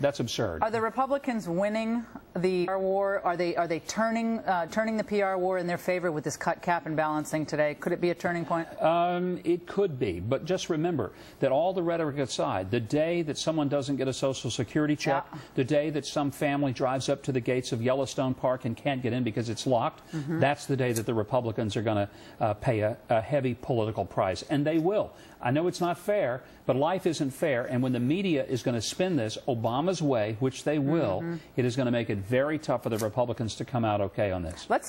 that's absurd. Are the Republicans winning the PR war? Are they are they turning uh, turning the PR war in their favor with this cut cap and balancing today? Could it be a turning point? Um, it could be, but just remember that all the rhetoric aside, the day that someone doesn't get a Social Security check, yeah. the day that some family drives up to the gates of Yellowstone Park and can't get in because it's locked, mm -hmm. that's the day that the Republicans are going to uh, pay a, a heavy political price, and they will. I know it's not fair, but life isn't fair, and when the media is going to spin this Obama's way, which they will, mm -hmm. it is going to make it very tough for the Republicans to come out okay on this. Let's